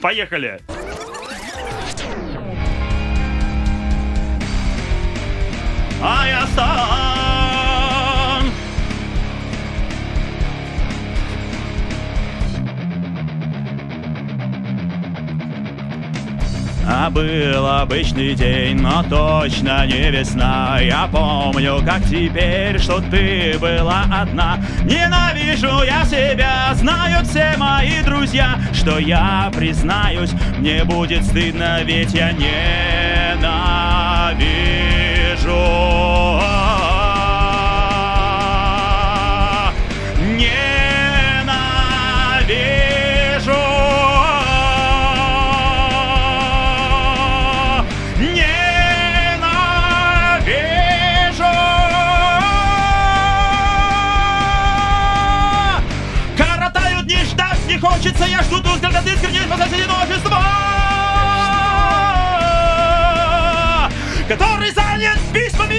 Поехали! А я сам. А был обычный день, но точно не весна. Я помню, как теперь, что ты была одна Ненавижу я себя, знают все мои друзья Что я признаюсь, мне будет стыдно, ведь я ненавижу хочется Я жду тут взгляд искренне спасать одиночество Который занят письмами